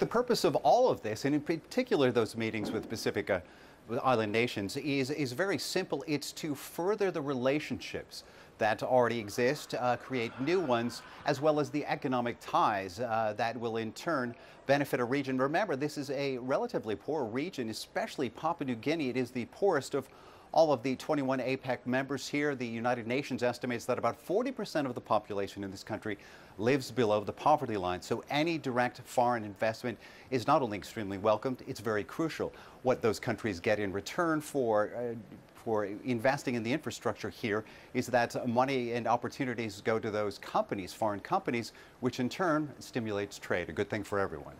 The purpose of all of this, and in particular those meetings with Pacific uh, island nations, is, is very simple. It's to further the relationships that already exist, uh, create new ones, as well as the economic ties uh, that will in turn benefit a region. Remember, this is a relatively poor region, especially Papua New Guinea. It is the poorest of all of the 21 APEC members here. The United Nations estimates that about 40% of the population in this country lives below the poverty line. So any direct foreign investment is not only extremely welcomed, it's very crucial. What those countries get in return for uh, for investing in the infrastructure here is that money and opportunities go to those companies, foreign companies, which in turn stimulates trade, a good thing for everyone.